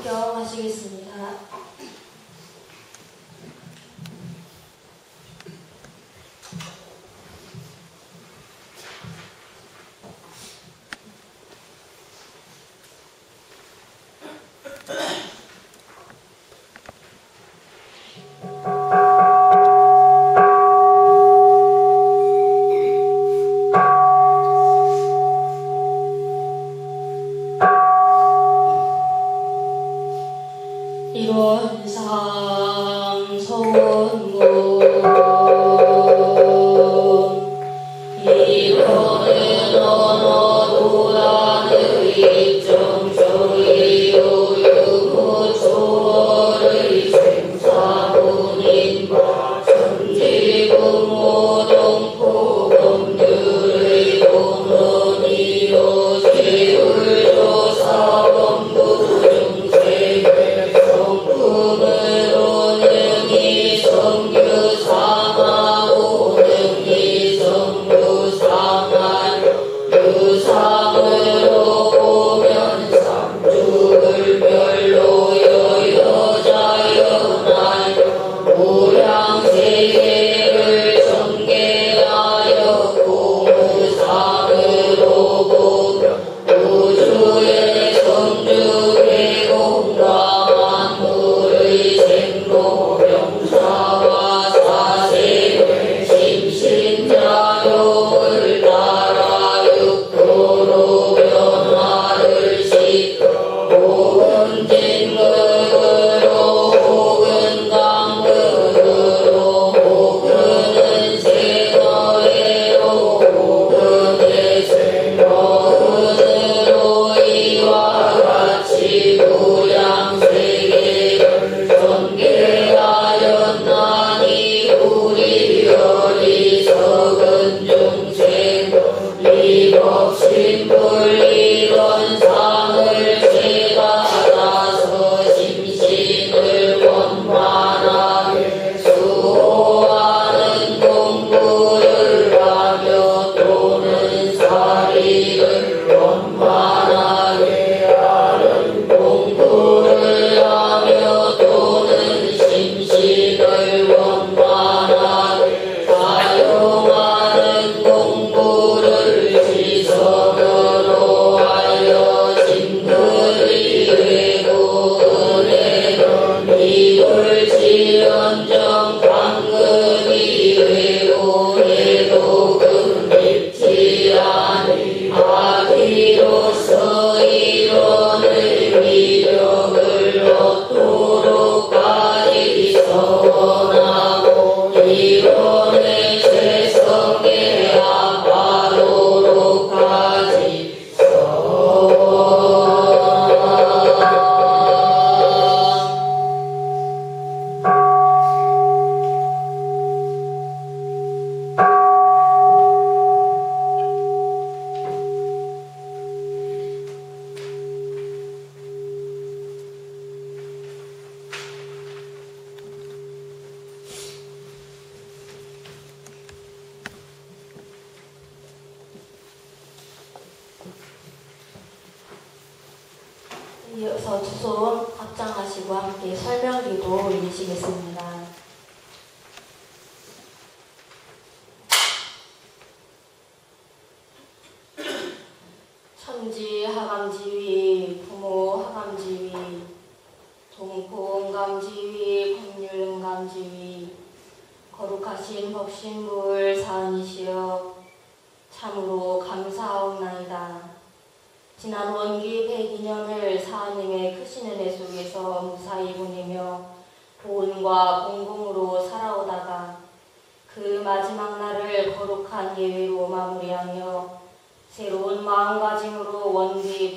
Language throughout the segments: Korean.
함께 독경하시겠습니다.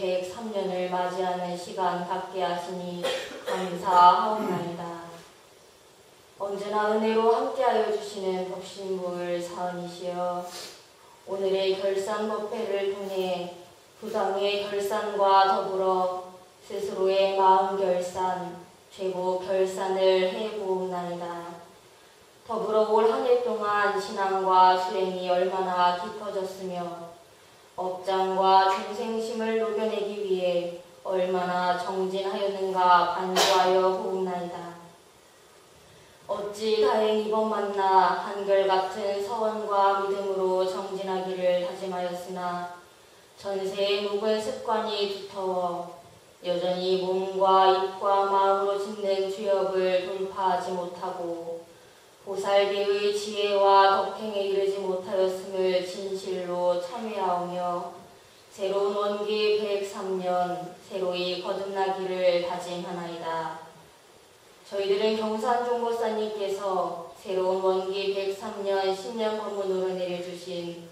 103년을 맞이하는 시간 갖게 하시니 감사하옵나이다. 언제나 은혜로 함께하여 주시는 법신부을 사은이시여 오늘의 결산 법회를 통해 부당의 결산과 더불어 스스로의 마음 결산, 죄고 결산을 해보옵나이다. 더불어 올 한 해 동안 신앙과 수행이 얼마나 깊어졌으며 업장과 중생심을 녹여내기 위해 얼마나 정진하였는가 반주하여 보옵나이다. 어찌 다행 이번 만나 한결같은 서원과 믿음으로 정진하기를 다짐하였으나 전세의 묵은 습관이 두터워 여전히 몸과 입과 마음으로 짓는 죄업을 돌파하지 못하고 보살계의 지혜와 덕행에 이르지 못하였음을 진실로 참회하오며 새로운 원기 103년 새로이 거듭나기를 다짐하나이다. 저희들은 경산종보사님께서 새로운 원기 103년 신년 법문으로 내려주신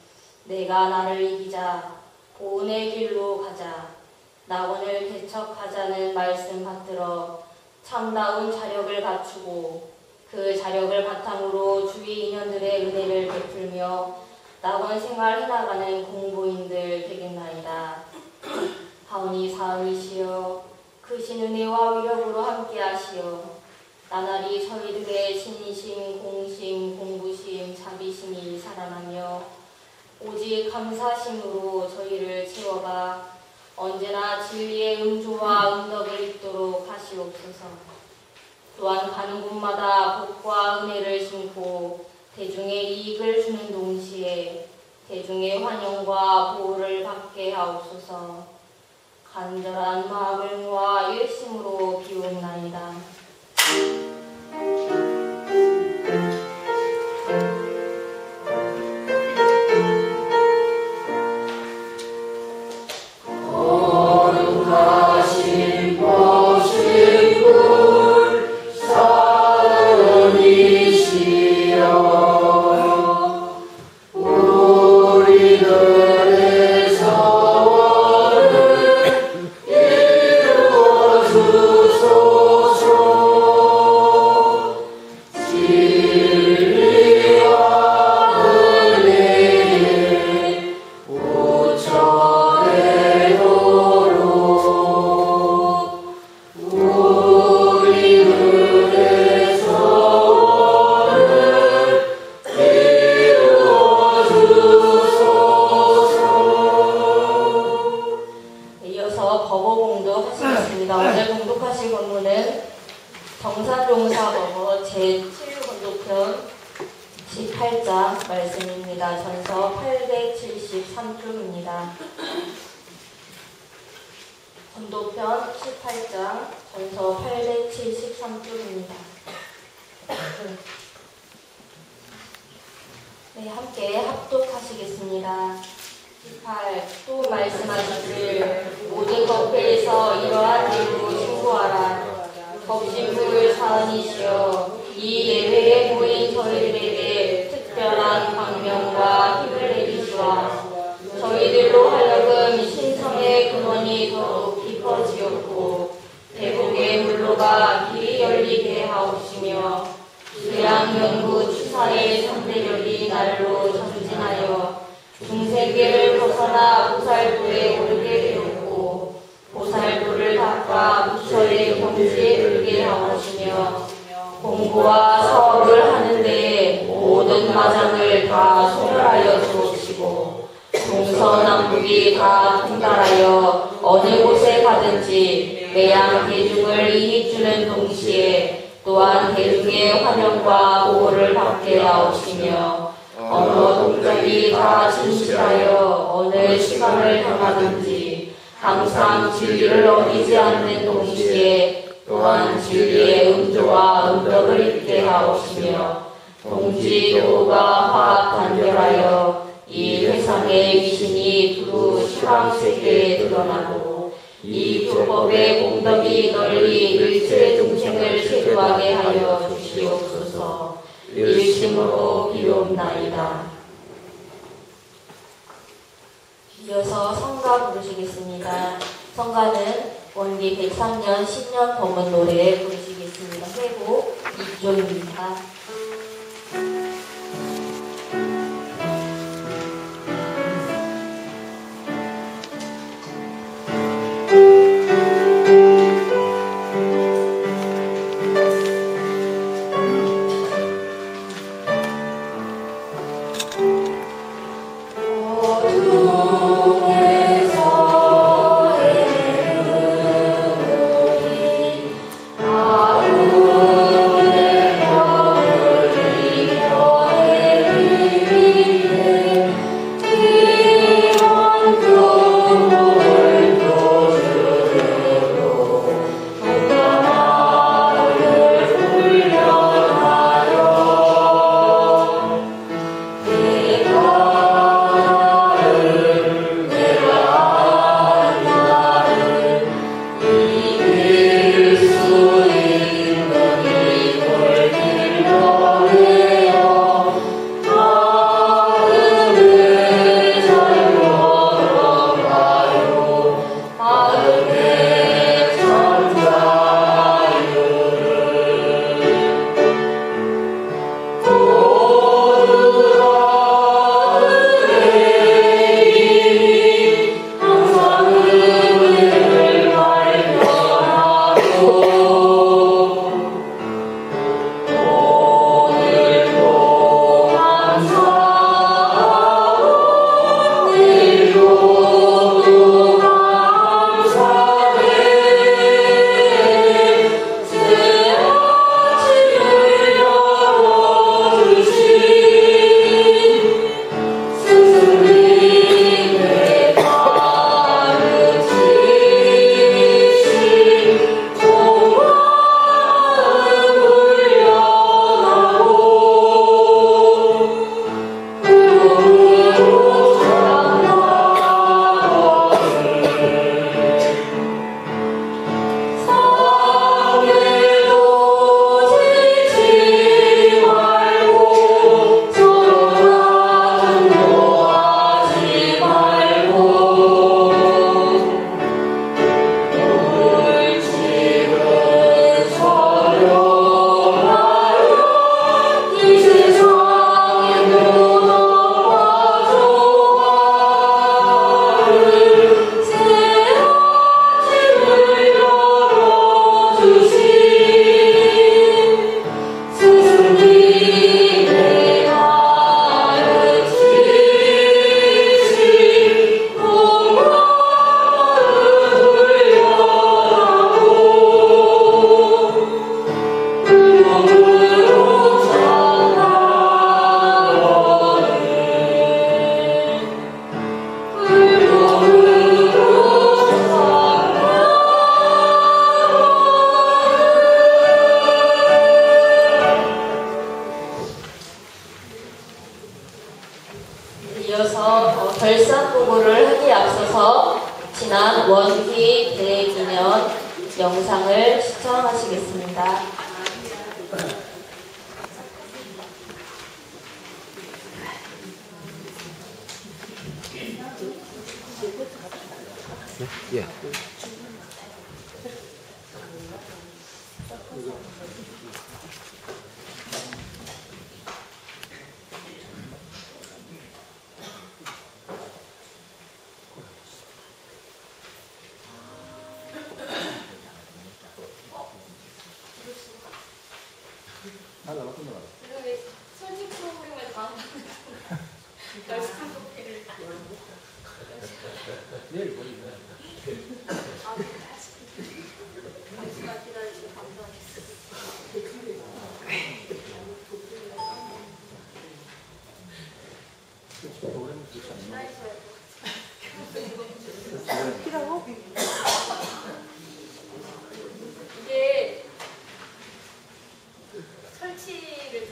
내가 나를 이기자 보은의 길로 가자 낙원을 개척하자는 말씀 받들어 참다운 자력을 갖추고 그 자력을 바탕으로 주위 인연들의 은혜를 베풀며 낙원 생활 해나가는 공보인들 되겠나이다. 하오니 사은이시여 크신 은혜와 위력으로 함께 하시어 나날이 저희 들의 신심, 공심, 공부심, 자비심이 살아나며 오직 감사심으로 저희를 채워가 언제나 진리의 음조와 음덕을 입도록 하시옵소서. 또한 가는 곳마다 복과 은혜를 심고 대중의 이익을 주는 동시에 대중의 환영과 보호를 받게 하옵소서. 간절한 마음을 모아 열심으로 비옵나이다. 제 동생을 최고하게 하여 주시옵소서. 일심으로 비옵나이다. 이어서 성가 부르시겠습니다. 성가는 원기 103년 10년 범은 노래 부르시겠습니다. 회고 2조입니다.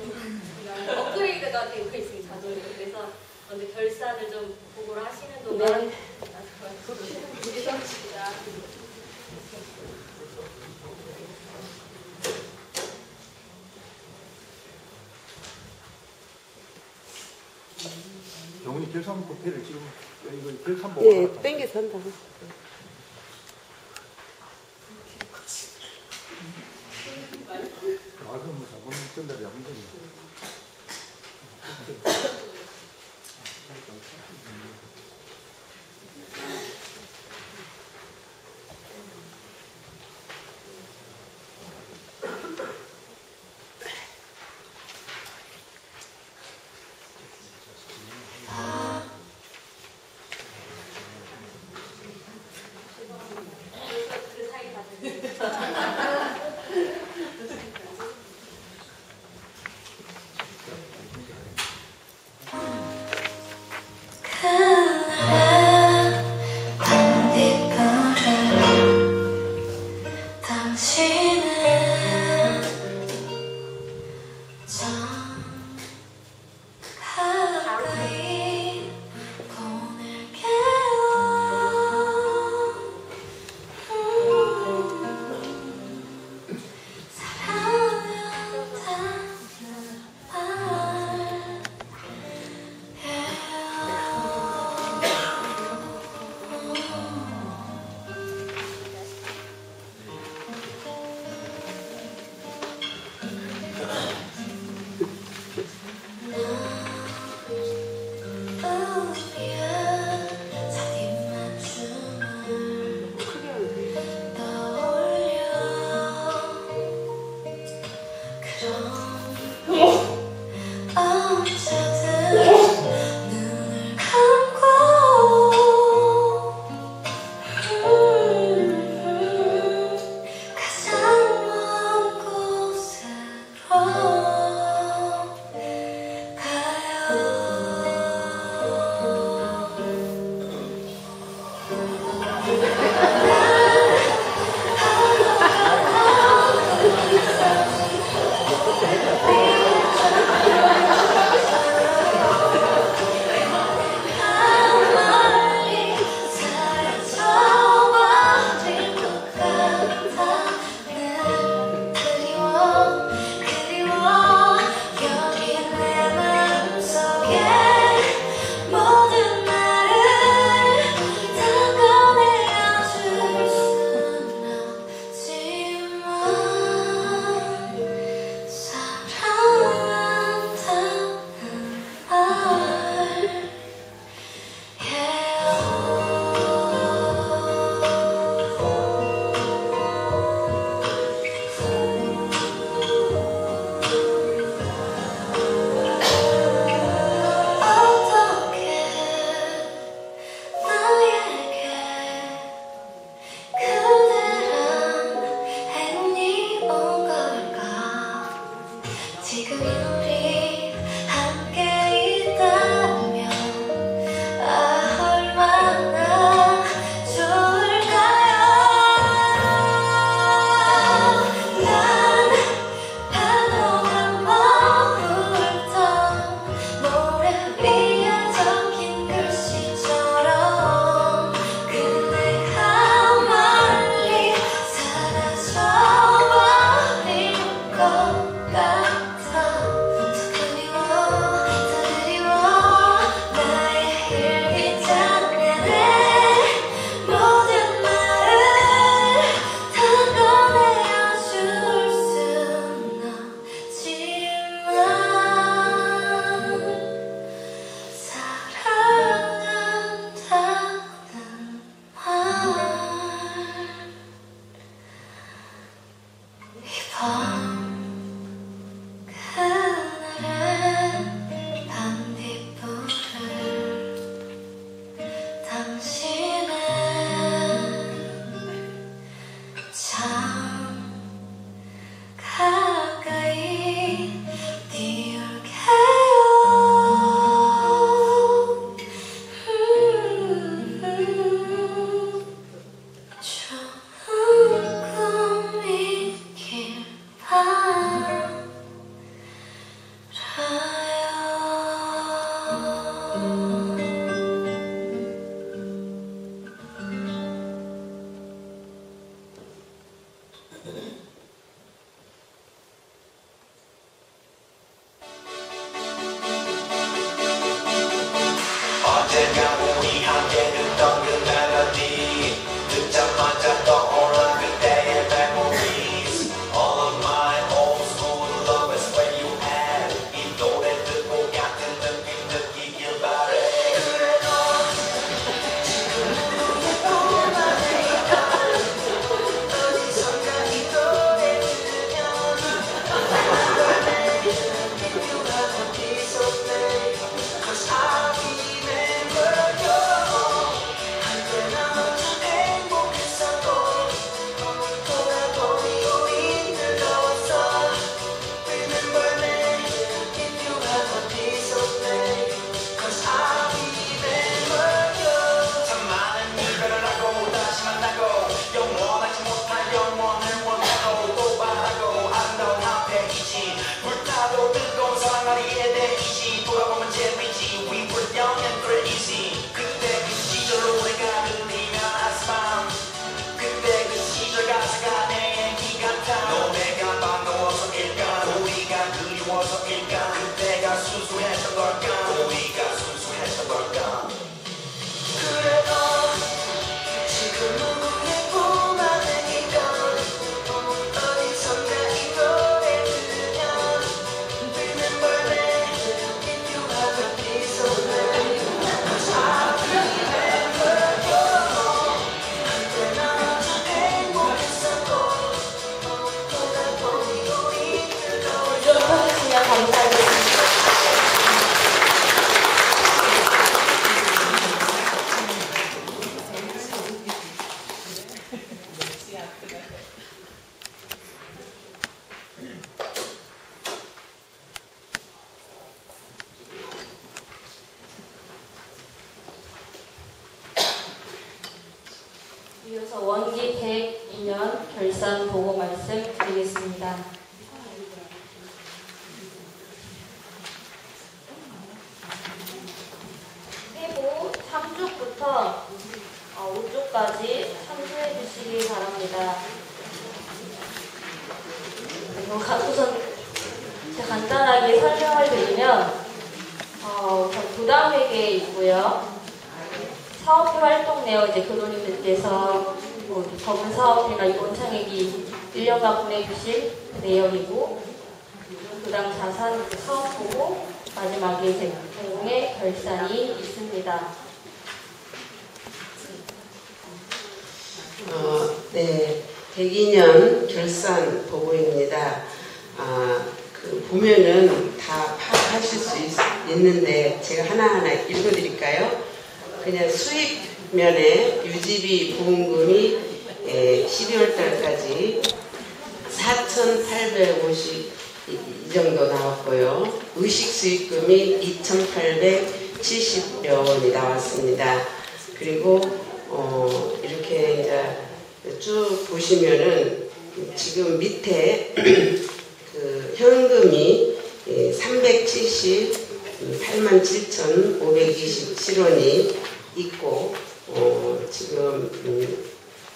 음. 업그레이드가 되고 있습니다. 자동으로. 그래서 먼저 결산을 좀 보고를 하시는 동안 네. 드리겠습니다. 경훈이 결산 코피를 지금 이거 결산 보고 예, 땡겨서 한다. 전달이 안 원기 102년 결산 보고 말씀 드리겠습니다. 세부 3쪽부터 5쪽까지 참조해 주시기 바랍니다. 그리고 가- 우선 제가 간단하게 설명을 드리면 어, 우선 부담회계 있고요. 사업회 활동 내역 이제 교도님들께서 뭐 법은 사업회나 이번 창액이 1년간 보내주실 내역이고 그다음 자산 사업 보고 마지막에 이제 공공의 결산이 있습니다. 어, 네, 102년 결산 보고입니다. 아, 그 보면은 다 파악하실 수 있, 는데 제가 하나하나 읽어드릴까요? 그냥 수입면에 유지비 보험금이 에, 12월 달까지 4,850 이, 이 정도 나왔고요. 의식 수익금이 2,870여 원이 나왔습니다. 그리고 어, 이렇게 이제 쭉 보시면은 지금 밑에 그 현금이 370 87,527원이 있고 어, 지금 음,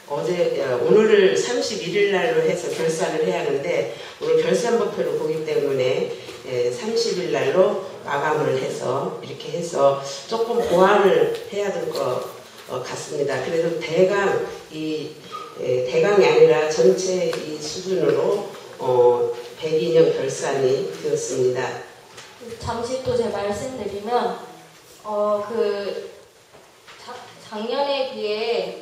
어제 야, 오늘을 31일 날로 해서 결산을 해야 하는데 오늘 결산법표를 보기 때문에 예, 30일 날로 마감을 해서 이렇게 해서 조금 보완을 해야 될 것 같습니다. 그래도 대강 이 예, 대강이 아니라 전체 이 수준으로 어, 102년 결산이 되었습니다. 잠시 또 제가 말씀드리면 어그 작년에 비해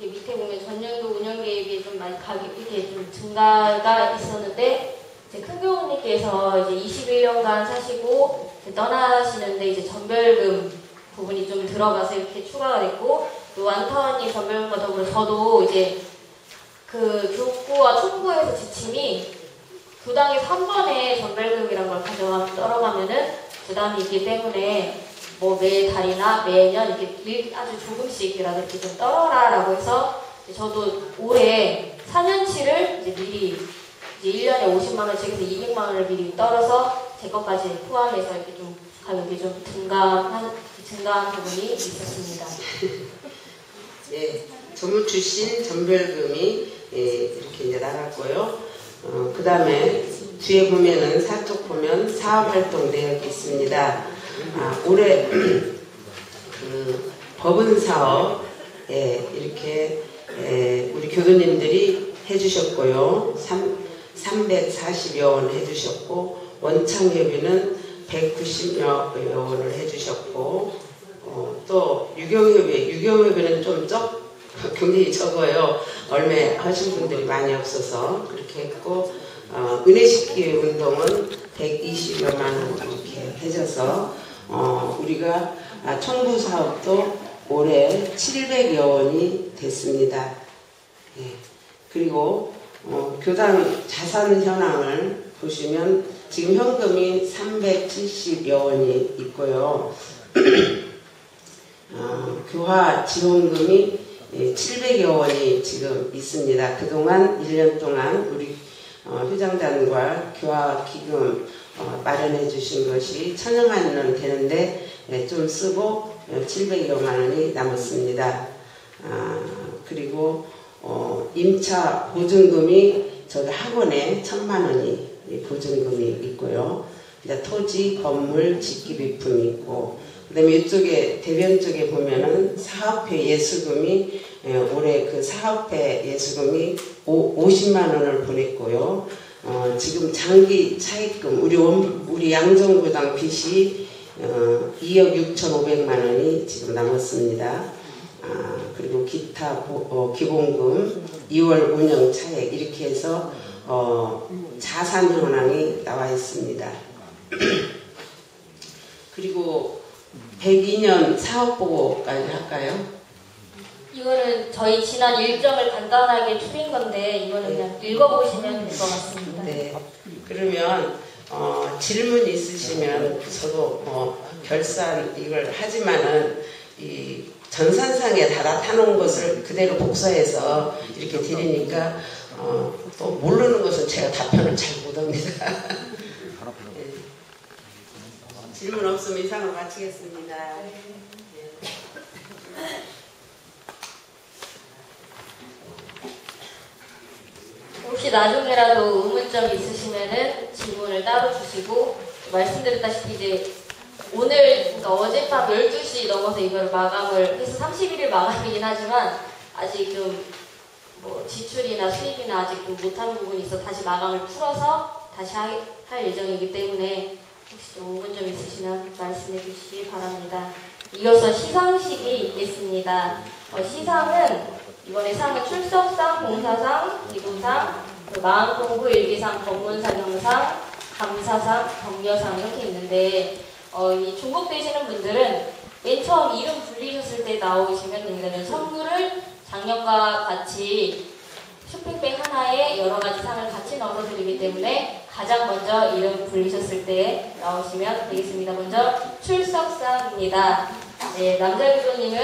밑에 보면 전년도 운영 계획이 좀 많이 가격 이렇게 좀 증가가 있었는데 이제 큰 교우님께서 이제 21년간 사시고 떠나시는데 이제 전별금 부분이 좀 들어가서 이렇게 추가가 됐고 또 완타원님 전별금과 더불어 저도 이제 그 교구와 총부에서 지침이 부당의 3번에 전별금이라는 걸 가져가 떨어가면은 부담이 있기 때문에 뭐 매달이나 매년 이렇게 일- 아주 조금씩이라도 이렇게 좀 떨어라라고 해서 저도 올해 4년치를 이제 미리 이제 1년에 50만 원씩에서 200만 원을 미리 떨어서 제 것까지 포함해서 이렇게 좀 가격이 좀 증가한 증가한 부분이 있었습니다. 예, 전무 출신 전별금이 예, 이렇게 이제 나갔고요. 어, 그 다음에 뒤에 보면은 사쪽 보면 사업활동 내역이 있습니다. 아, 올해 그 법은 사업 예, 이렇게 예, 우리 교도님들이 해주셨고요. 340여 원 해주셨고 원창협의는 190여 원을 해주셨고 어, 또 유경협의 유경협의는 좀 적, 굉장히 적어요. 얼마 하신 분들이 많이 없어서 그렇게 했고 어, 은혜식기 운동은 120여만 원 이렇게 해줘서 어, 우리가 아, 총부 사업도 올해 700여 원이 됐습니다. 예. 그리고 어, 교당 자산 현황을 보시면 지금 현금이 370여 원이 있고요. 어, 교화 지원금이 700여 원이 지금 있습니다. 그동안 1년 동안 우리 어, 회장단과 교화 기금 어, 마련해 주신 것이 천여만 원 되는데 예, 좀 쓰고 700여만 원이 남았습니다. 아, 그리고 어, 임차 보증금이 저기 학원에 천만 원이 이 보증금이 있고요. 토지, 건물, 집기비품이 있고 그다음에 이쪽에 대변 쪽에 보면은 사업회 예수금이 예, 올해 그 사업회 예수금이 오, 50만 원을 보냈고요. 어, 지금 장기 차입금 우리 원, 우리 양정구당 빚이 어, 2억 6천 5백만 원이 지금 남았습니다. 아, 그리고 기타 보- 어, 기본금 2월 운영 차액 이렇게 해서 어, 자산 현황이 나와 있습니다. 그리고 102년 사업 보고까지 할까요? 이거는 저희 지난 일정을 간단하게 추린 건데 이거는 그냥 읽어보시면 될 것 같습니다. 네. 그러면 어, 질문 있으시면 저도 뭐 결산 이걸 하지만은 이 전산상에 다 타놓은 것을 그대로 복사해서 이렇게 드리니까 어, 또 모르는 것은 제가 답변을 잘 못합니다. 예. 질문 없으면 이상으로 마치겠습니다. 혹시 나중에라도 의문점 있으시면은 질문을 따로 주시고 말씀드렸다시피 이제 오늘 그러니까 어젯밤 12시 넘어서 이걸 마감을 해서 31일 마감이긴 하지만 아직 좀 뭐 지출이나 수입이나 아직 좀 못한 부분이 있어 다시 마감을 풀어서 다시 하, 할 예정이기 때문에 혹시 좀 의문점 있으시면 말씀해 주시기 바랍니다. 이어서 시상식이 있겠습니다. 어, 시상은 이번에 상은 출석상, 봉사상, 기부상, 그 마음공부 일기상, 법문사경상, 감사상, 격려상 이렇게 있는데 어, 이 중복되시는 분들은 맨 처음 이름 불리셨을 때 나오시면 됩니다. 선물을 작년과 같이 쇼핑백 하나에 여러 가지 상을 같이 넣어드리기 때문에 가장 먼저 이름 불리셨을 때 나오시면 되겠습니다. 먼저 출석상입니다. 네, 남자 교도님은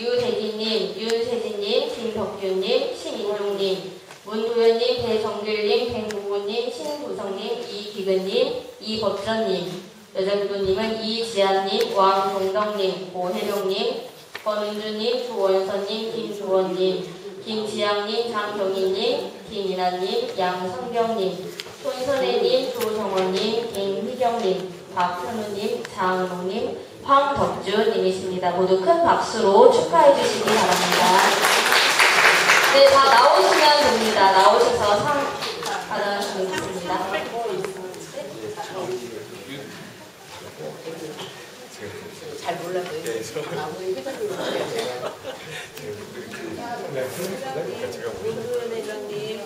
유대기님, 윤세진님, 김덕규님, 신인종님, 문도현님, 배정길님, 백무고님, 신구성님, 이기근님, 이법전님, 여자 교도님은 이지아님, 왕동덕님, 고혜룡님, 권은주님, 조원선님, 김조원님, 김지양님, 장경희님, 김이나님, 양성경님, 손선혜님, 조정원님, 김희경님, 박현우님, 장은홍님, 황덕주님이십니다. 모두 큰 박수로 축하해 주시기 바랍니다. 네, 다 나오시면 됩니다. 나오셔서 상 받아주시면 되겠습니다. 잘 몰라도 아무리 회장님 문두현 회장님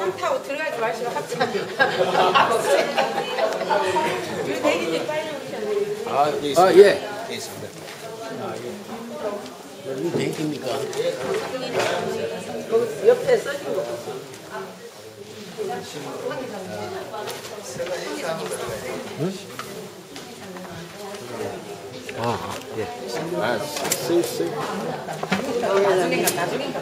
한 타고 들어가지 마시고. 유대기님 빨리 오셔. 아, 예. 아, 예. 예, 있습니다. 여기 대기입니까? 옆에 써진 거. 아, 아, 예. 아, 쓰, 쓰. 나중에 가, 나중에 가.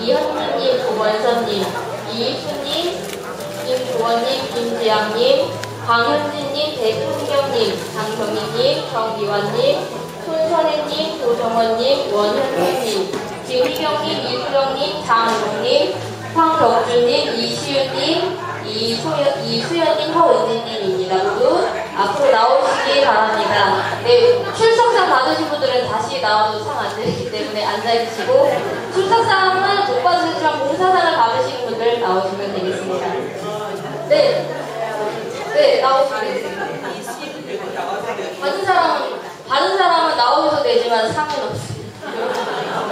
이현주님, 조원선님, 이수님, 김조원님, 김지양님, 강현진님, 백훈경님, 장경희님, 정기환님, 손선혜님, 조정원님, 원현수님, 김희경님, 이수경님, 장용님, 황덕주님, 이시윤님, 이소연, 이수연님, 허은진님입니다. 모두 앞으로 나오시기 바랍니다. 네, 출석상 받으신 분들은 다시 나와도 상안 드리기 때문에 앉아주시고 출석상은 독과수상 봉사상을 받으시는 분들 나오시면 되겠습니다. 네, 네 나오시면 되겠습니다. 받은 사람은 받은 사람은 나오셔도 되지만 상은 없습니다.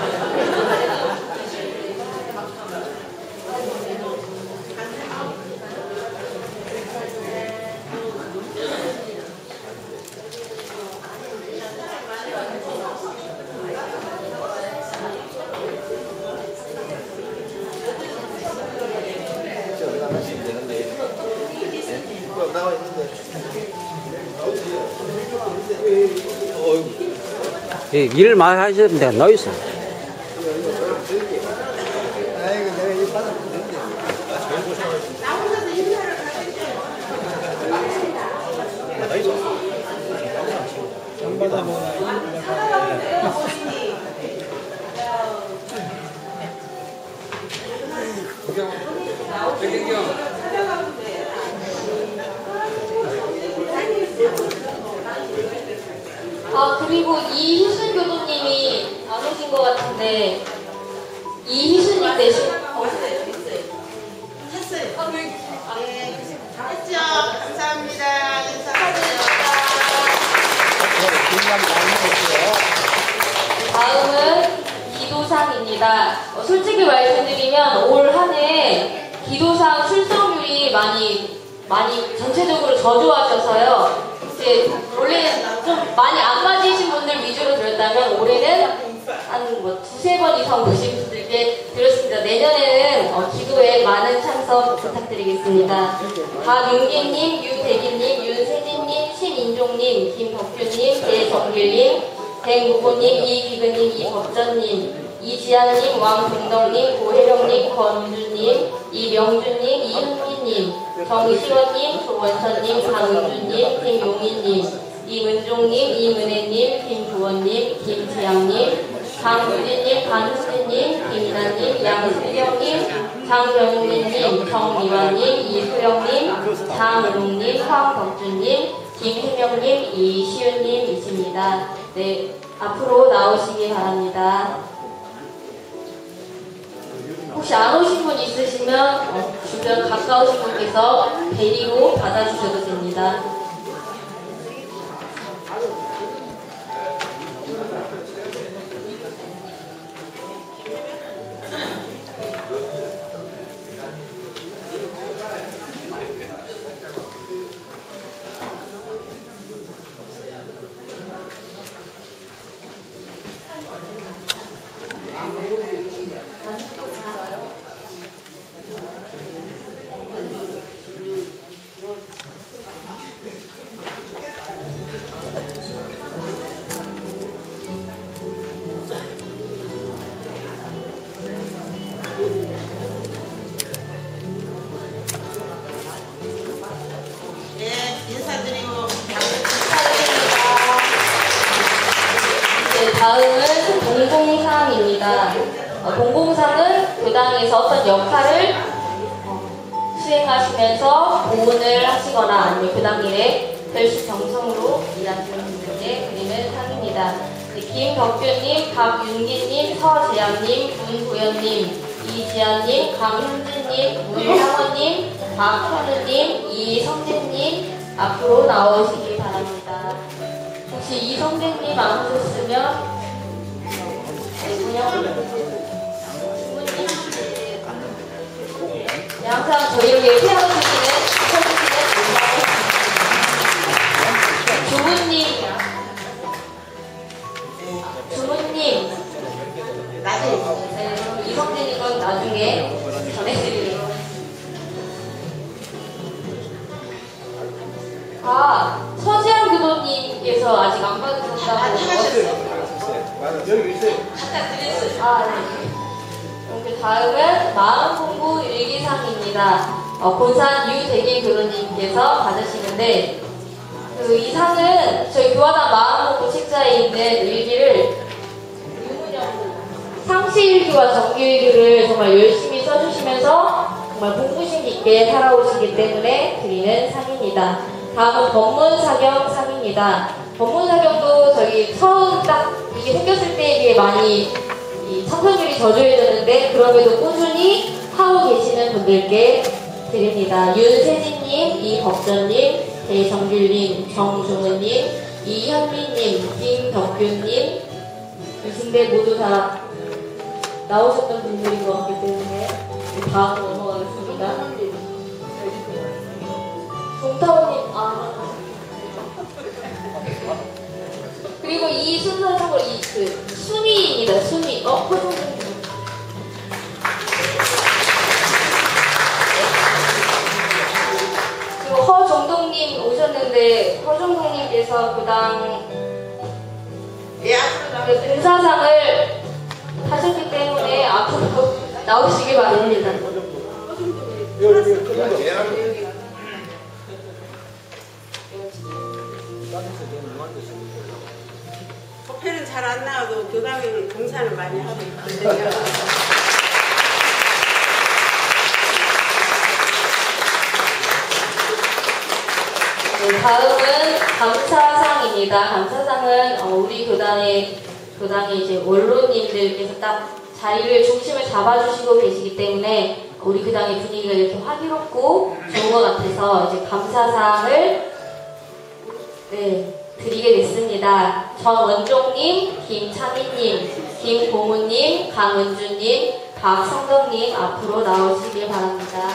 일을 많이 하셔야 됩니다. 너 있어. 아 그리고 오신 것 같은데 이희순님 대신 어, 했죠. 감사합니다. 인사드려요. 다음은 기도상입니다. 어, 솔직히 말씀드리면 올 한 해 기도상 출석률이 많이 많이 전체적으로 저조하셔서요. 이제 원래 좀 많이 안 맞으신 분들 위주로 들었다면 올해는 한뭐 두세 번 이상 오신 분들께 들었습니다. 내년에는 어, 기도에 많은 참석 부탁드리겠습니다. 박윤기님, 유대기님, 윤세진님, 신인종님, 김덕규님, 대정길님, 백무고님, 이기근님, 이법전님, 이지아님, 왕동덕님, 고혜령님, 권준님, 이명준님, 이흥민님, 정시원님, 조원선님, 강은주님, 김용희님, 이문종님, 이문혜님, 김부원님, 김지양님, 강수진님, 강수진님, 김이나님, 양수경님, 장병민님, 정미화님, 이수영님, 장은웅님, 황덕준님, 김혜명님, 이시윤님이십니다. 네, 앞으로 나오시기 바랍니다. 혹시 안 오신 분 있으시면 어, 주변 가까우신 분께서 데리고 받아주셔도 됩니다. 교도님께서 아직 안 받으셨다고. 여기 있어요. 아, 네. 그럼 그 다음은 마음 공부 일기상입니다. 어, 본산 유대길 교도님께서 받으시는데, 그 이 상은 저희 교화단 마음 공부 책자에 있는 일기를 상시일기와 정기일기를 정말 열심히 써주시면서 정말 공부심 있게 살아오시기 때문에 드리는 상입니다. 다음은 법문사경 상입니다. 법문사경도 저희 처음 딱 이렇게 생겼을 때에 비해 많이 이 성편줄이 저조해졌는데 그럼에도 꾸준히 하고 계시는 분들께 드립니다. 윤세진님, 이벅전님, 배정길님, 정종은님, 이현미님, 김덕규님, 근데 모두 다 나오셨던 분들인 것 같기 때문에 다음 넘어가겠습니다. 종타오님, 아. 그리고 이 순서 참고로 이, 그, 순위입니다, 순위. 어, 허종님. 그리고 허정동님 오셨는데, 허정동님께서 그당 예. 그 봉사상을 하셨기 때문에 앞으로 나오시기 바랍니다. 호텔은 잘안 나와도 교감은 봉사는 많이 하고 있거든요. 네, 다음은 감사상입니다. 감사상은 어, 우리 교단의 교단의 이제 원로님들께서 딱 자리를 중심을 잡아주시고 계시기 때문에 우리 교단의 분위기가 이렇게 화기롭고 좋은 것 같아서 이제 감사상을 네, 드리게 됐습니다. 정원종님, 김창희님, 김고무님, 강은주님, 박성덕님 앞으로 나오시길 바랍니다.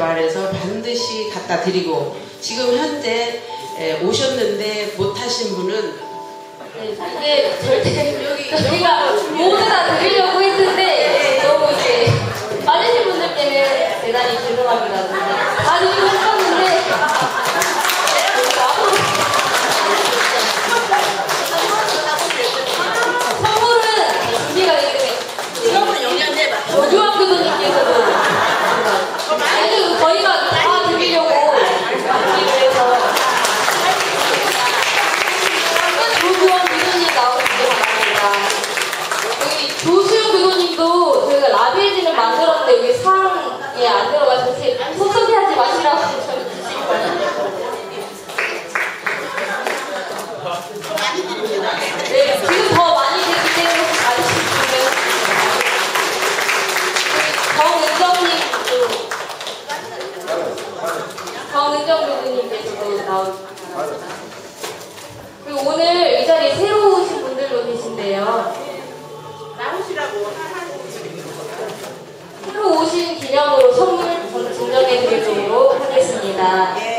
말해서 반드시 갖다 드리고 안 들어가지고 섭섭해 하지 마시라고 저는 주신 거예요. 네, 지금 더 많이 되기 때문에 가주시고요. 정은정 교수님께서도 나오셨습니다. 그리고 오늘 이 자리에 새로 오신 분들도 계신데요. 나오시라고. 오신 기념으로 선물 증정해 드리도록 하겠습니다.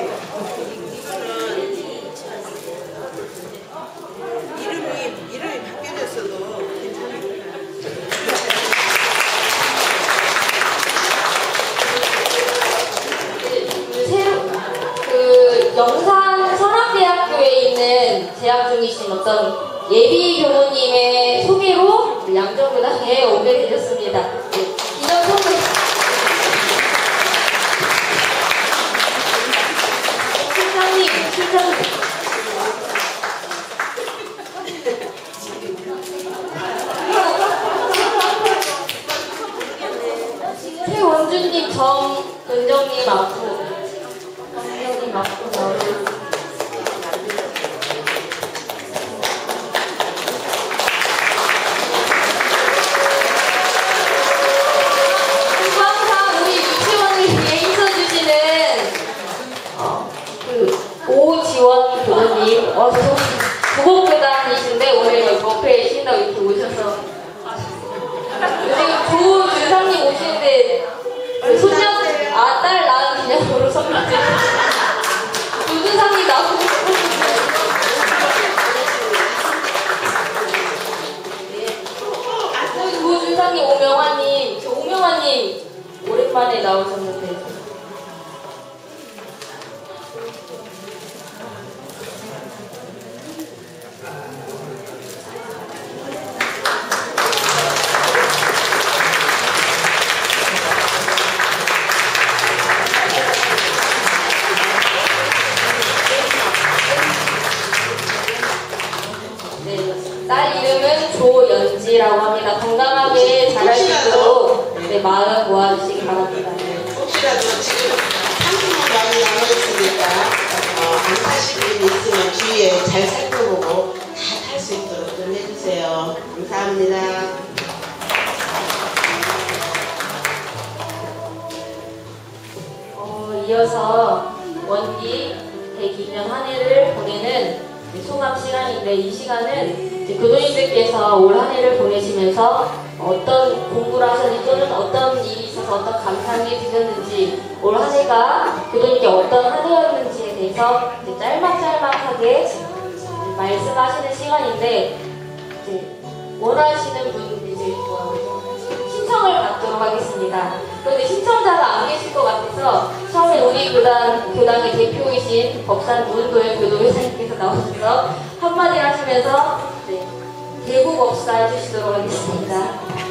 조연지라고 합니다. 건강하게 자랄 수 있도록 네, 마음 모아주시기 바랍니다. 혹시라도 지금 상품은 많이 남아있으니까 어, 안 타실 일이 있으면 주위에 잘 살펴보고 다 탈 수 있도록 좀 해주세요. 감사합니다. 어, 이어서 원기 102년 한 해를 보내는 이제 소감 시간인데 이 시간은 교도님들께서 올 한 해를 보내시면서 어떤 공부를 하셨는지 또는 어떤 일이 있어서 어떤 게 드셨는지 올 한 해가 교도님께 어떤 한 해였는지에 대해서 짤막짤막하게 말씀하시는 시간인데 원하시는 분 이제? 신청을 받도록 하겠습니다. 그런데 신청자가 안 계실 것 같아서 처음에 우리 교단, 교당의 대표이신 법산 문도현 교도회장님께서 나오셔서 한마디 하시면서 네, 대구 법사 해주시도록 하겠습니다.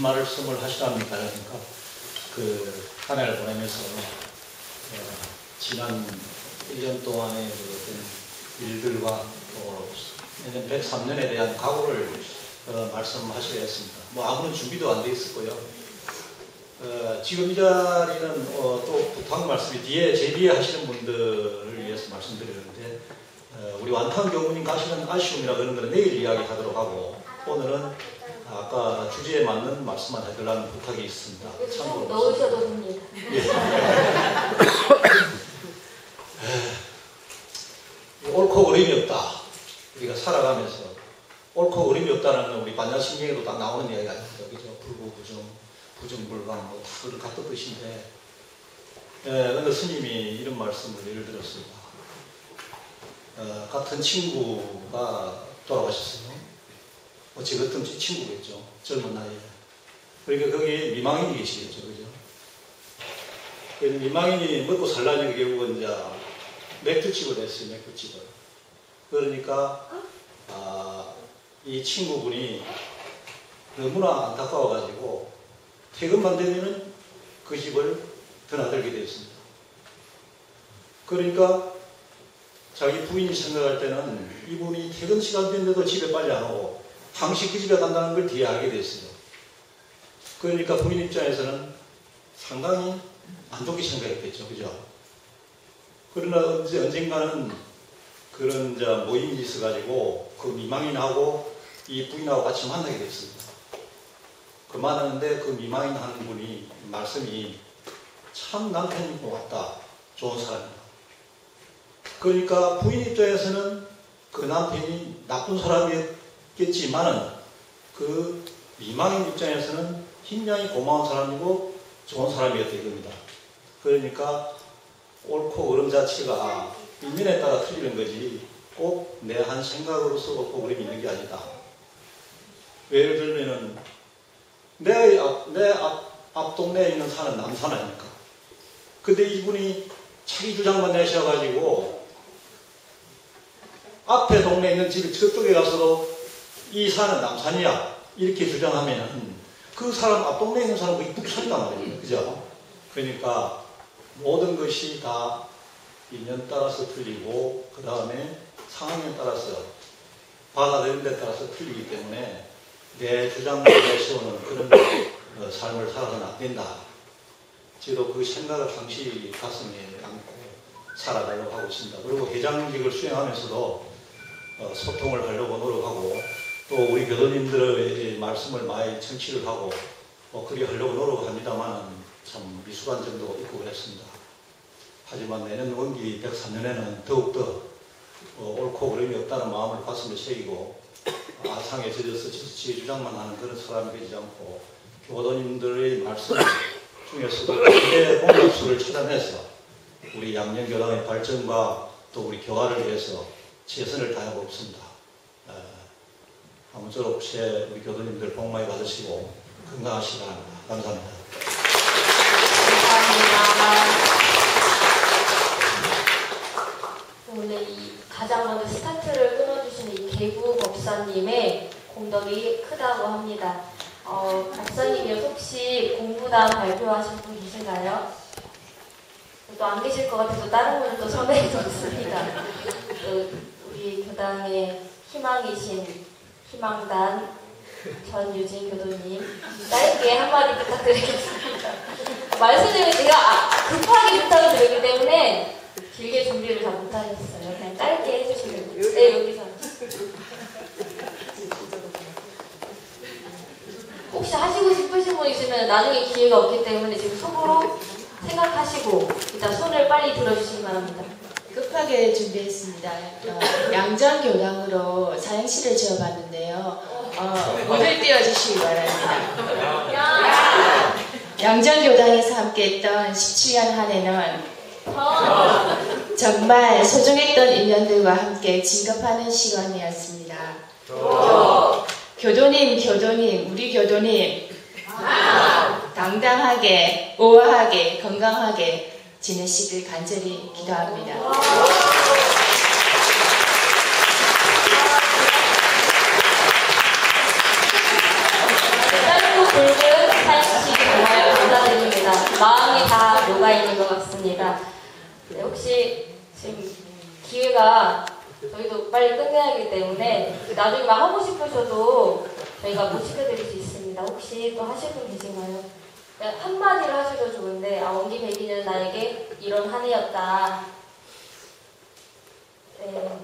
말씀을 하시랍니까? 그러니까 그 한 해를 보내면서 어, 지난 1년 동안의 그 일들과 또 내년 103년에 대한 각오를 어, 말씀하시려 했습니다. 뭐 아무런 준비도 안 돼 있었고요. 어, 지금 이 자리는 어, 또 부탁 말씀이 뒤에 제비에 하시는 분들을 위해서 말씀드리는데 어, 우리 완탕 교무님 가시는 아쉬움이라 그런 거는 내일 이야기하도록 하고 오늘은 아까 주제에 맞는 말씀만 해달라는 부탁이 있습니다. 참고로 넣으셔도 됩니다. 옳고 그름이 없다. 우리가 살아가면서 옳고 그름이 없다는 우리 반야신경에도 다 나오는 이야기가 있죠. 그죠? 불구부정, 부정불강, 뭐다 그걸 갖다 뜻인데, 예, 어느 스님이 이런 말씀을 예를 들었습니다. 어, 같은 친구가 돌아가셨어요. 어찌 같은 친구겠죠. 젊은 나이에. 그러니까 거기에 미망인이 계시겠죠. 그죠? 그 미망인이 먹고 살라니까 결국은 이제 맥주집을 했어요, 맥주집을. 그러니까, 아, 이 친구분이 너무나 안타까워가지고 퇴근만 되면은 그 집을 드나들게 되었습니다. 그러니까 자기 부인이 생각할 때는 이분이 퇴근 시간 됐는데도 집에 빨리 안 오고 그 집에 간다는 걸 뒤에 알게 됐어요. 그러니까 부인 입장에서는 상당히 안 좋게 생각했겠죠. 그죠? 그러나 언제, 언젠가는 그런 이제 모임이 있어가지고 그 미망인하고 이 부인하고 같이 만나게 됐습니다. 그 만났는데 그 미망인 하는 분이 말씀이 참 남편인 것 같다. 좋은 사람이다. 그러니까 부인 입장에서는 그 남편이 나쁜 사람이 었겠지만은 그 미망인 입장에서는 굉장히 고마운 사람이고 좋은 사람이었다 이겁니다. 그러니까 옳고 그름 자체가 인연에 따라 틀리는 거지 꼭 내 한 생각으로서 옳고 그름이 있는 게 아니다. 예를 들면은 내 앞, 내 앞, 앞 동네에 있는 산은 남산 아닙니까? 근데 이분이 자기 주장만 내셔가지고 앞에 동네에 있는 집 저쪽에 가서도 이 산은 남산이야 이렇게 주장하면 그 사람 앞 동네에 있는 사람은 이쁘게 산단 말이에요 그죠? 그러니까 모든 것이 다 인연 따라서 틀리고 그 다음에 상황에 따라서 받아들이는 데 따라서 틀리기 때문에 내 주장만 내세우는 그런 어, 삶을 살아서는 안 된다. 저도 그 생각을 항시 가슴에 안고 살아가려고 하고 있습니다. 그리고 회장직을 수행하면서도 어, 소통을 하려고 노력하고 또 우리 교도님들의 말씀을 많이 청취를 하고 뭐 그리 하려고 노력합니다만 참 미숙한 점도 있고 그랬습니다. 하지만 내년 원기 103년에는 더욱더 어, 옳고 그름이 없다는 마음을 가슴에 새기고 아상에 젖어서 지 주장만 하는 그런 사람이 되지 않고 교도님들의 말씀 중에서도 내 공약수를 찾아내서 우리 양념교당의 발전과 또 우리 교화를 위해서 최선을 다하고 있습니다. 어, 아무쪼록 새 우리 교도님들 복 많이 받으시고 건강하시기 바랍니다. 감사합니다. 감사합니다. 오늘 이 가장 먼저 스타트를 끊어주신 이 개구 법사님의 공덕이 크다고 합니다. 어, 법사님이 혹시 공부단 발표하신 분 계신가요? 또 안 계실 것 같아서 다른 분을 또 섭외해줬습니다. 또 우리 교당의 희망이신 희망단 전유진 교도님 짧게 한마디 부탁드리겠습니다. 말씀드리면 제가 아, 급하게 부탁을 드렸기 때문에 길게 준비를 잘 못하겠어요. 그냥 짧게 해주시면 네 여기서 혹시 하시고 싶으신 분 있으면 나중에 기회가 없기 때문에 지금 속으로 생각하시고 일단 손을 빨리 들어주시기 바랍니다. 급하게 준비했습니다. 어, 양장교당으로 사행시를 지어봤는데요. 어, 문을 띄워주시기 바랍니다. 양장교당에서 함께했던 17년 한 해는 정말 소중했던 인연들과 함께 진급하는 시간이었습니다. 교도님, 교도님, 우리 교도님 당당하게, 우아하게, 건강하게 지내시길 간절히 기도합니다. 마음이 다 녹아있는 것 같습니다. 네, 혹시 지금 기회가 저희도 빨리 끝내야 하기 때문에 나중에 막 하고 싶으셔도 저희가 못 시켜드릴 수 있습니다. 혹시 또 하실 분 계신가요? 그냥 한마디로 하셔도 좋은데 아 원기 백이는 나에게 이런 한 해였다. 네,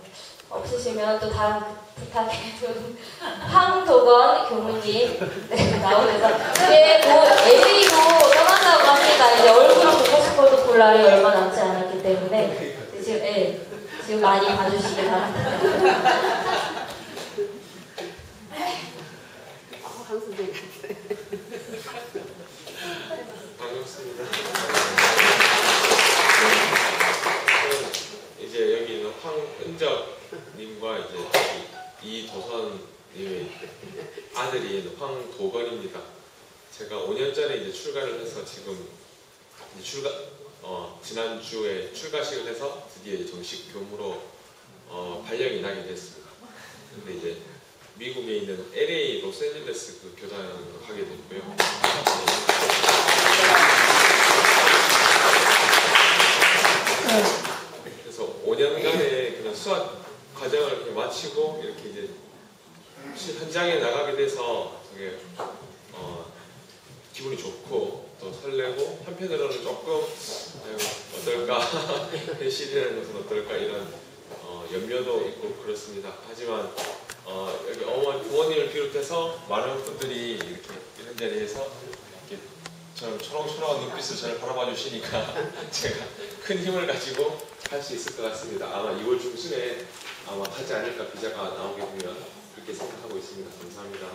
없으시면 또 다음 부탁해 좀 황도건 교무님 네, 나오면서 이게 뭐 LA도 떠난다고 합니다. 이제 얼굴 보고 싶어도 볼 날이 얼마 남지 않았기 때문에 지금 예, 지금 많이 봐주시기 바랍니다. 반갑습니다. 이제 여기 있는 황은적님과 이제 이 이도선님의 아들이 황도건입니다. 제가 5년 전에 이제 출가를 해서 지금 출가 어, 지난주에 출가식을 해서 드디어 정식 교무로 어, 발령이 나게 됐습니다. 근데 이제 미국에 있는 LA 로스앤젤레스 그 교단을 하게 됐고요. 그래서 5년 간의 그냥 수학 과정을 이렇게 마치고 이렇게 이제 실 현장에 나가게 돼서 되게 어, 기분이 좋고 또 설레고 한편으로는 조금 아유, 어떨까 현실이라는 것은 어떨까 이런 어, 염려도 있고 그렇습니다. 하지만 어, 여기 어머니 부모님을 비롯해서 많은 분들이 이렇게 이런 자리에서 이렇게 저는 초롱초롱한 눈빛으로 저를 바라봐 주시니까 제가 큰 힘을 가지고 할 수 있을 것 같습니다. 아마 2월 중순에 아마 하지 않을까 비자가 나오게 되면 그렇게 생각하고 있습니다. 감사합니다.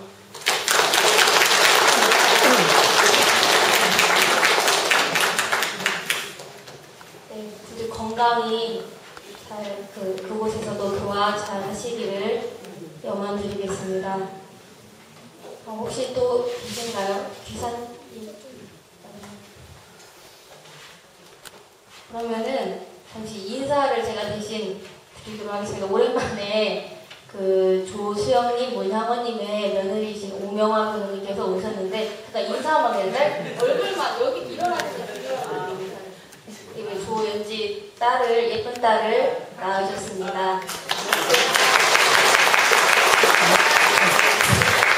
네, 부디 건강히 잘 그, 그곳에서도 교화 잘 하시기를 염원드리겠습니다. 어, 혹시 또 계신가요? 기사님? 그러면은 잠시 인사를 제가 대신 드리도록 하겠습니다. 오랜만에 그 조수영님, 문향원님의 며느리이신 오명화 교수님께서 오셨는데 잠깐 인사만 맨날 얼굴만 여기 일어나주세요. 이거 조연지 딸을 예쁜 딸을 낳으셨습니다.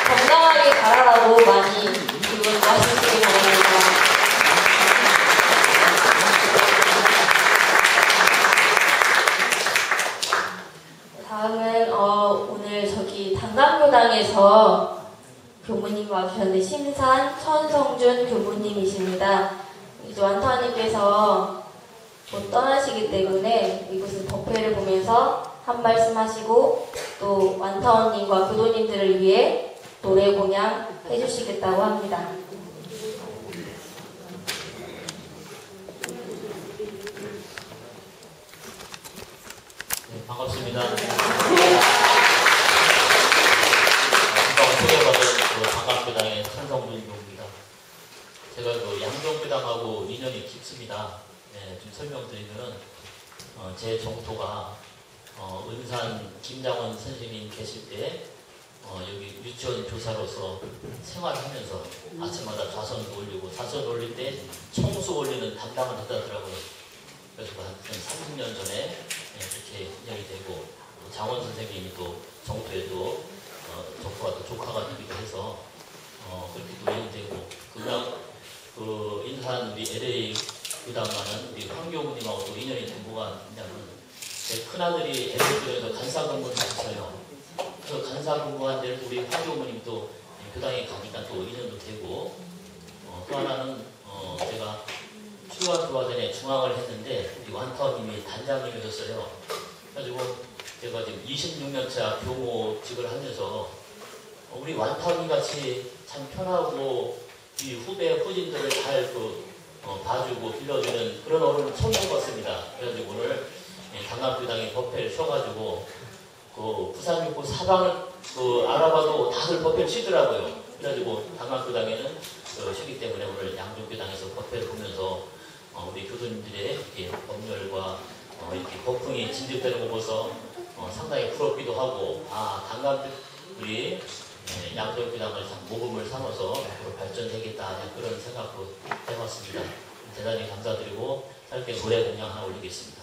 건강하게 자라라고 많이 기분 마시시기 바랍니다. 다음은 어, 오늘 저기 단감교당에서 교무님 와주셨는데 심산 천성준 교무님이십니다. 완타님께서 곧 떠나시기 때문에 이곳은 법회를 보면서 한 말씀 하시고 또 완타원님과 교도님들을 위해 노래 공양 해주시겠다고 합니다. 네, 반갑습니다. 방학교당의 천성준입니다. 제가 그 양정교당하고 인연이 깊습니다. 네, 좀 설명드리면은 어, 제 정토가 어, 은산 김장원 선생님 계실 때 어, 여기 유치원 교사로서 생활하면서 아침마다 좌선도 올리고 좌선 올릴 때 청소 올리는 담당을 하더라고요. 그래서 한 30년 전에 예, 그렇게 인연이 되고 또 장원 선생님이 또 정토에도 어, 정토가 또 조카가 되기도 해서 어, 그렇게 또 인연되고 그냥 그 인산 우리 LA 부담만은 우리 황교무님하고 또 인연이 된 뭐가 있냐면 제 큰아들이 LA교에서 간사 근무를 하셨어요. 그래서 간사 근무한 데를 우리 황교무님 또 교당에 가니까 또 인연도 되고 어, 또 하나는 어, 제가 휴가 들어와 전에 중앙을 했는데 우리 완타원님이 단장님이셨어요. 그래가지고 제가 지금 26년차 교모직을 하면서 어, 우리 완타원님 같이 참 편하고 이 후배 후진들을 잘그 어, 봐주고 빌려주는 그런 어른을 처음 해봤습니다. 그래가지고 오늘 예, 강남교당에 법회를 쉬어가지고 그 부산 육구 사방을 그 알아봐도 다들 법회를 쉬더라고요. 그래가지고 강남교당에는 어, 쉬기 때문에 오늘 양종교당에서 법회를 보면서 어, 우리 교수님들의 이렇게 법률과 어, 이렇게 거풍이 진입되는 거 보면서 어, 상당히 부럽기도 하고 아 강남 우리 예, 참 모범을 삼아서 발전되겠다 그런 생각도 해봤습니다. 대단히 감사드리고 짧게 노래 그냥 하나 올리겠습니다.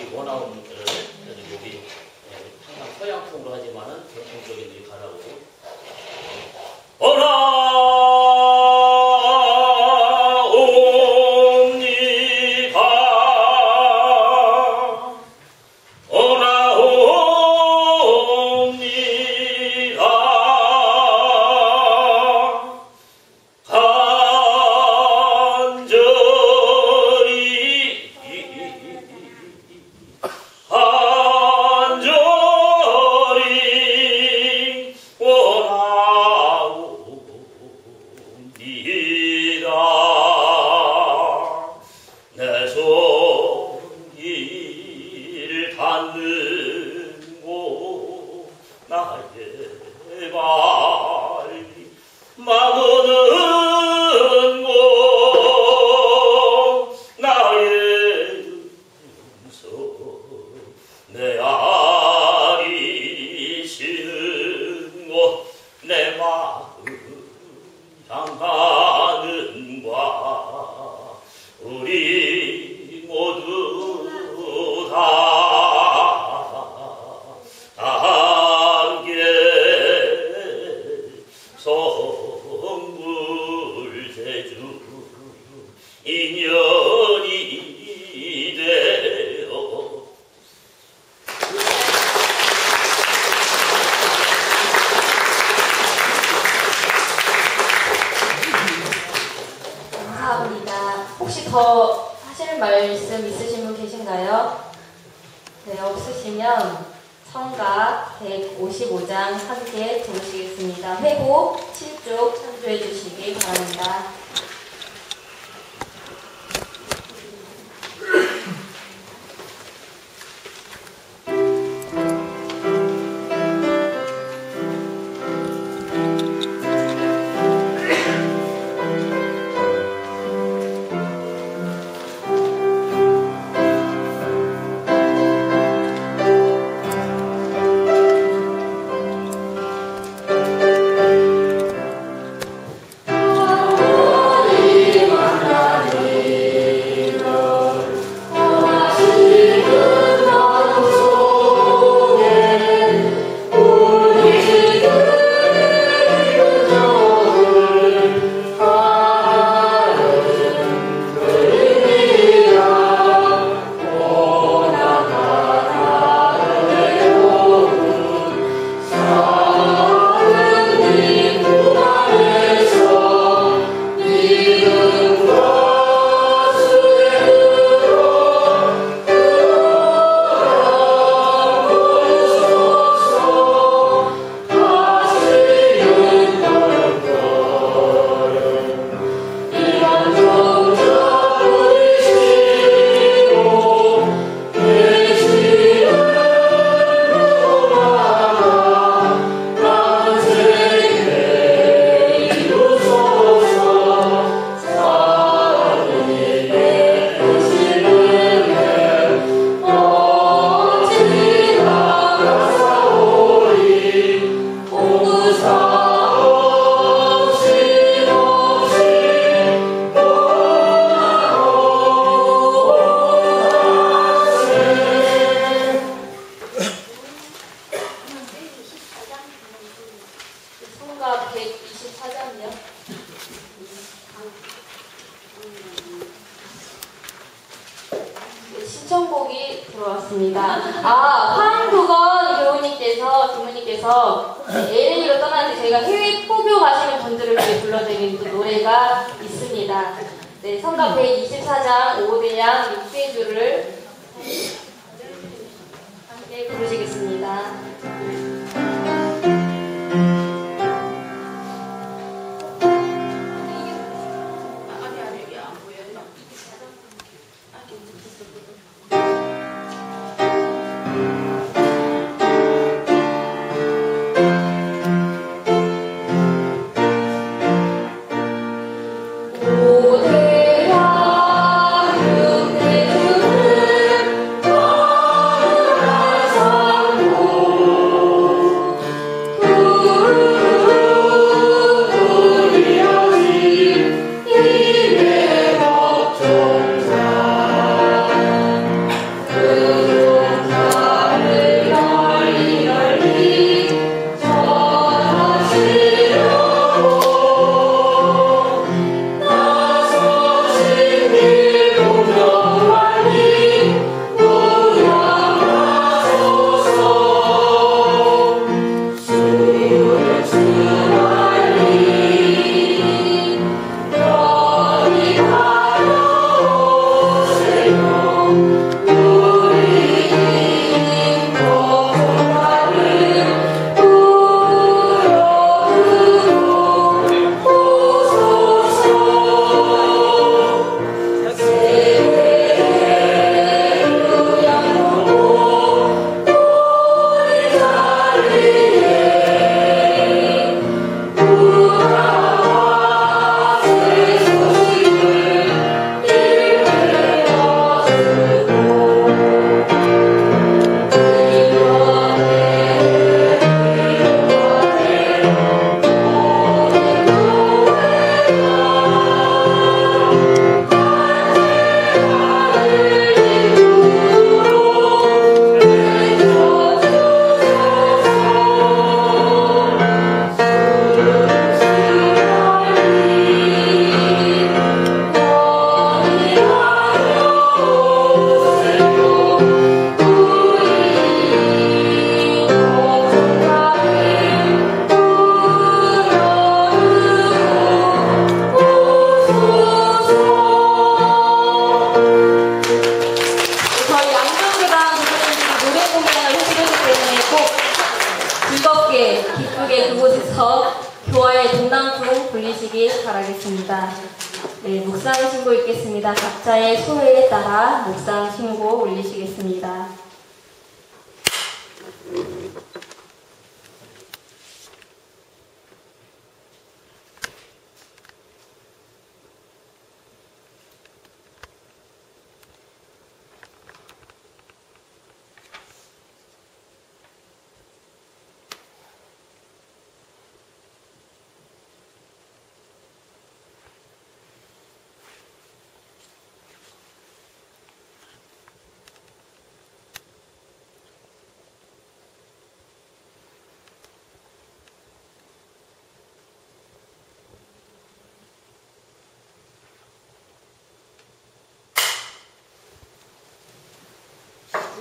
했어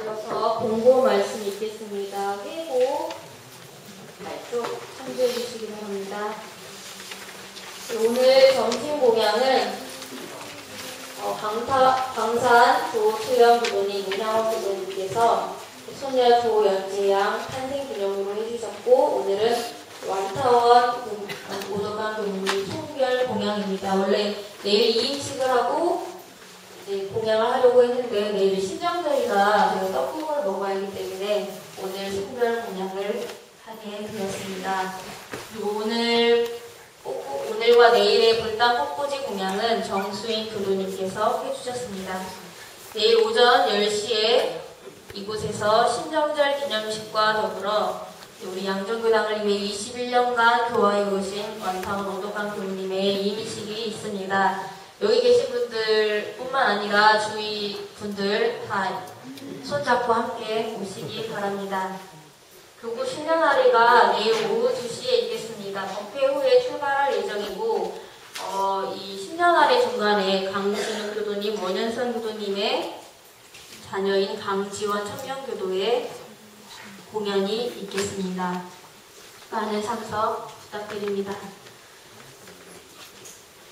이어서 공고 말씀 읽겠습니다. 회고 8쪽 참조해 주시기 바랍니다. 오늘 점심 공양은 어, 강타, 강산 조수연 부모님, 문양원 부모님께서 소녀 조연재양 탄생 기념으로 해주셨고 오늘은 완타원 오덕강 부모님 총별 공양입니다. 원래 내일 이임식을 하고 이제 공양을 하려고 했는데 내일 신정 절이라 제가 떡국을 먹어야 하기 때문에 오늘 송별 공양을 하게 되었습니다. 그리고 오늘 꽃- 오늘과 내일의 불당 꽃꽂이 공양은 정수인 교도님께서 해주셨습니다. 내일 오전 10시에 이곳에서 신정절 기념식과 더불어 우리 양정교당을 위해 21년간 교화해 오신 완타원 오도강 교우님의 이미식이 있습니다. 여기 계신 분들 뿐만 아니라 주위 분들 다 손잡고 함께 오시기 바랍니다. 교구 신년아래가 내일 오후 2시에 있겠습니다. 법회 후에 출발할 예정이고 어, 이 신년아래 중간에 강진우 교도님, 원현선 교도님의 자녀인 강지원 청년교도의 공연이 있겠습니다. 많은 참석 부탁드립니다.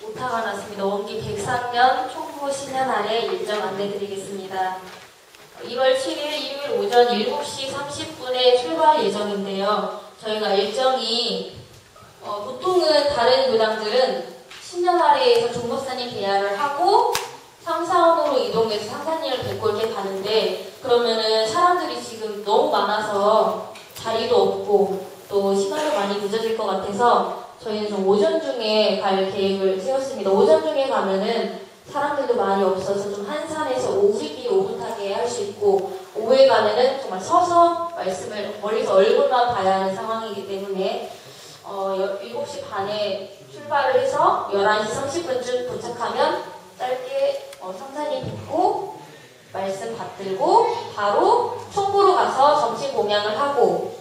오타가 났습니다. 원기 103년 총무 신년 아래 일정 안내드리겠습니다. 1월 7일 일요일 오전 7시 30분에 출발 예정인데요. 저희가 일정이 어, 보통은 다른 교당들은 신년 아래에서 종목사님 대화를 하고 상사원으로 이동해서 상사님을 뵙고 이렇게 가는데 그러면은 사람들이 지금 너무 많아서 자리도 없고 또 시간도 많이 늦어질 것 같아서 저희는 좀 오전 중에 갈 계획을 세웠습니다. 오전 중에 가면은 사람들도 많이 없어서 좀 한산해서 우리끼리 오붓하게 할 수 있고 오후에 가면은 정말 서서 말씀을 멀리서 얼굴만 봐야 하는 상황이기 때문에 어, 7시 반에 출발을 해서 11시 30분쯤 도착하면 짧게 어, 성산이 뵙고 말씀 받들고 바로 총부로 가서 점심 공양을 하고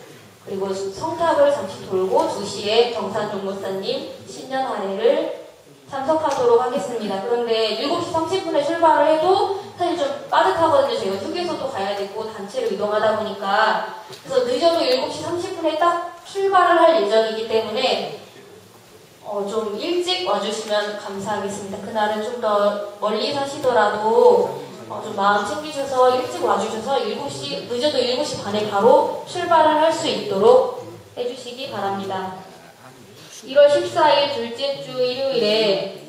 그리고 성탑을 잠시 돌고 2시에 경산 종목사님 신년 할애를 참석하도록 하겠습니다. 그런데 7시 30분에 출발을 해도 사실 좀 빠듯하거든요. 제가 휴게소도 가야 되고 단체로 이동하다 보니까 그래서 늦어도 7시 30분에 딱 출발을 할 예정이기 때문에 어, 좀 일찍 와주시면 감사하겠습니다. 그날은 좀 더 멀리 사시더라도 어, 좀 마음 챙기셔서 일찍 와주셔서 7시, 늦어도 7시 반에 바로 출발을 할 수 있도록 해주시기 바랍니다. 1월 14일 둘째 주 일요일에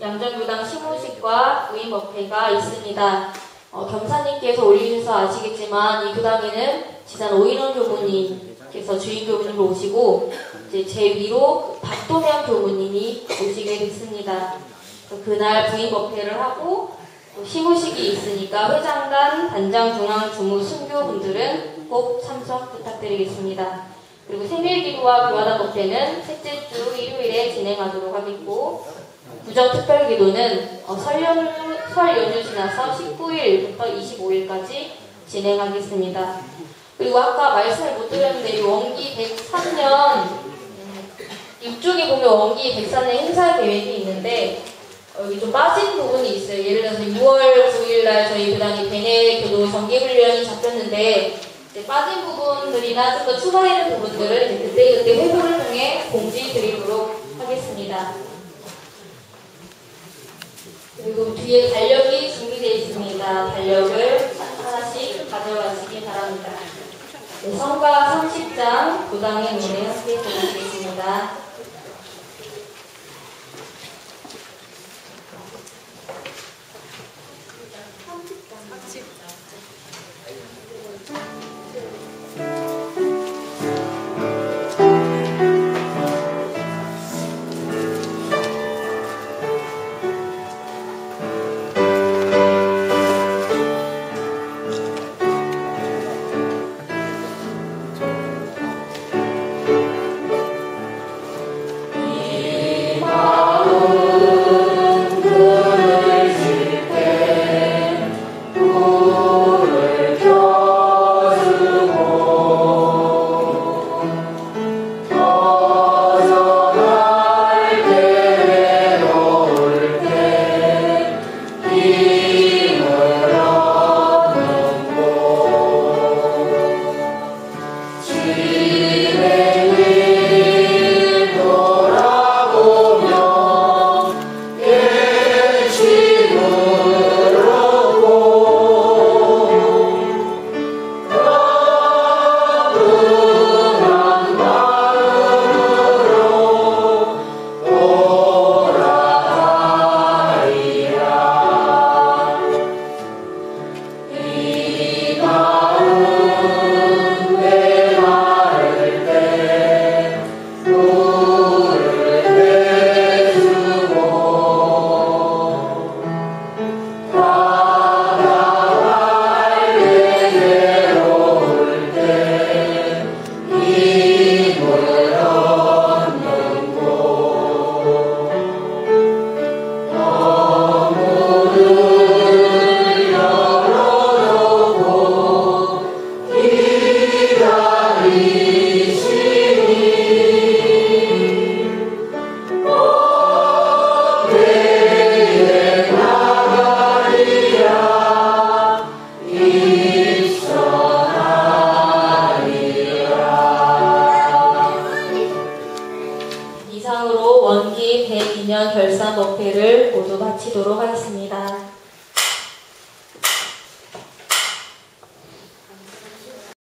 양정교당 시무식과 부인 법회가 있습니다. 어, 경사님께서 올리셔서 아시겠지만 이 교당에는 지난 오인원 교무님께서 주인 교무님으로 오시고 이제 제 위로 박도면 교무님이 오시게 됐습니다. 그날 부인 법회를 하고 또 시무식이 있으니까 회장단, 단장, 중앙, 주무, 순교분들은 꼭 참석 부탁드리겠습니다. 그리고 생일기도와 교화단 법회는 셋째 주 일요일에 진행하도록 하겠고 구정 특별기도는 어, 설, 연휴, 설 연휴 지나서 19일부터 25일까지 진행하겠습니다. 그리고 아까 말씀을 못 드렸는데 이 원기 103년 음, 이쪽에 보면 원기 103년 행사 계획이 있는데 어, 여기 좀 빠진 부분이 있어요. 예를 들어서 6월 9일 날 저희 교당이 베네 교도 정기훈련이 잡혔는데 이제 빠진 부분들이나 좀 더 추가되는 부분들을 그때그때 회고를 통해 공지 드리도록 하겠습니다. 그리고 뒤에 달력이 준비되어 있습니다. 달력을 하나씩 가져가시기 바랍니다. 네, 성가 30장 교당의 노래 함께 들으시겠습니다.